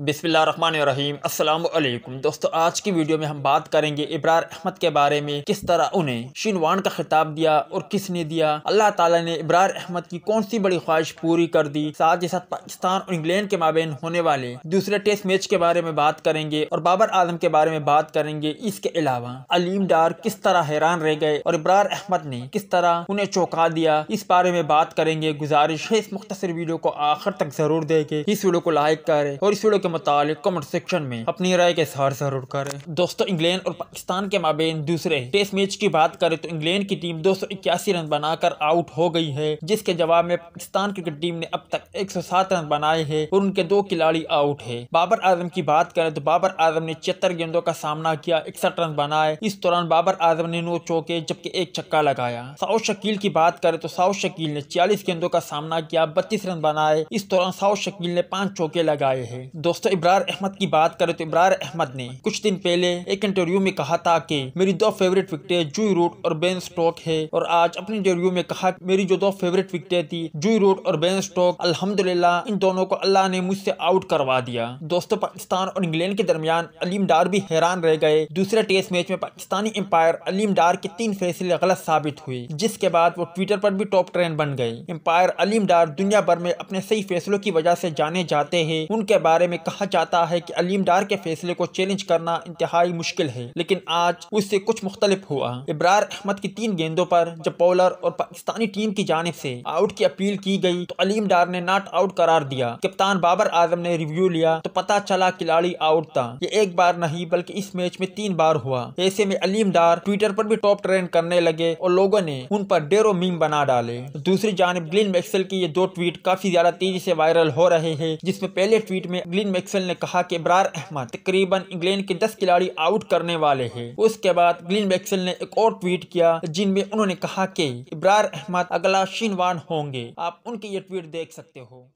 अस्सलाम वालेकुम दोस्तों, आज की वीडियो में हम बात करेंगे इब्रार अहमद के बारे में, किस तरह उन्हें शिनवान का खिताब दिया और किसने दिया। अल्लाह ताला ने इब्रार अहमद की कौन सी बड़ी ख्वाहिश पूरी कर दी? साथ ही साथ पाकिस्तान और इंग्लैंड के माबेन होने वाले दूसरे टेस्ट मैच के बारे में बात करेंगे और बाबर आज़म के बारे में बात करेंगे इसके अलावा। अलीम डार किस तरह हैरान रह गए और इब्रार अहमद ने किस तरह उन्हें चौंका दिया? इस बारे में बात करेंगे। गुजारिश है, इस मुख्तर वीडियो को आखिर तक ज़रूर देखे। इस वीडियो को लाइक करे और इस वीडियो के मुतालिक कमेंट सेक्शन में अपनी राय के सार ज़रूर करें। दोस्तों, इंग्लैंड और पाकिस्तान के माबेन दूसरे टेस्ट मैच की बात करें तो इंग्लैंड की टीम दो सौ इक्यासी रन बनाकर आउट हो गई है, जिसके जवाब में पाकिस्तान क्रिकेट टीम ने अब तक 107 रन बनाए हैं और उनके दो खिलाड़ी आउट है। बाबर आज़म की बात करें तो बाबर आज़म ने छिहत्तर गेंदों का सामना किया, इकसठ रन बनाए। इस दौरान बाबर आज़म ने नौ चौके, जबकि एक छक्का लगाया। साउथ शकील की बात करें तो साउथ शकील ने छियालीस गेंदों का सामना किया, बत्तीस रन बनाए। इस दौरान साउथ शकील ने पाँच चौके लगाए हैं। दोस्तों दोस्तों, इब्रार अहमद की बात करें तो इब्रार अहमद ने कुछ दिन पहले एक इंटरव्यू में कहा था कि मेरी दो फेवरेट विकेटें जूई रूट और बेन स्टोक है। और आज अपने इंटरव्यू में कहा, मेरी जो दो फेवरेट विकेटें थी जूई रूट और बेन स्टोक, अल्हम्दुलिल्लाह, इन दोनों को अल्लाह ने मुझसे आउट करवा दिया। दोस्तों, पाकिस्तान और इंग्लैंड के दरमियान अलीम डार भी हैरान रह गए। दूसरे टेस्ट मैच में पाकिस्तानी एम्पायर अलीम डार के तीन फैसले गलत साबित हुए, जिसके बाद वो ट्विटर पर भी टॉप ट्रेंड बन गए। एम्पायर अलीम डार दुनिया भर में अपने सही फैसलों की वजह से जाने जाते हैं, उनके बारे में कहा जाता है कि अलीम डार के फैसले को चैलेंज करना इंतहाई मुश्किल है, लेकिन आज उससे कुछ मुख्तलिफ़ हुआ। इब्रार अहमद की तीन गेंदों पर, जब बॉलर और पाकिस्तानी टीम की जानब से आउट की अपील की गई तो अलीम डार ने नॉट आउट करार दिया। कप्तान बाबर आज़म ने रिव्यू लिया तो पता चला खिलाड़ी आउट था। ये एक बार नहीं, बल्कि इस मैच में तीन बार हुआ। ऐसे में अलीम डार ट्विटर पर भी टॉप ट्रेंड करने लगे और लोगों ने उन पर डेरो मीम बना डाले। दूसरी जानब ग्लिन मैक्सल की ये दो ट्वीट काफ़ी ज़्यादा तेज़ी से वायरल हो रहे हैं, जिसमें पहले ट्वीट में ग्लिन मैक्सल ने कहा कि इब्रार अहमद तकरीबन इंग्लैंड के 10 खिलाड़ी आउट करने वाले हैं। उसके बाद ग्लिन मैक्सवेल ने एक और ट्वीट किया, जिनमें उन्होंने कहा कि इब्रार अहमद अगला शीनवान होंगे। आप उनकी ये ट्वीट देख सकते हो।